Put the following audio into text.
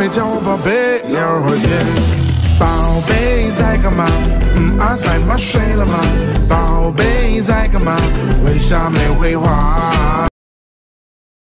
没叫我宝贝，聊会天。宝贝在干嘛？嗯啊，在吗？睡了吗？宝贝在干嘛？为啥没回话？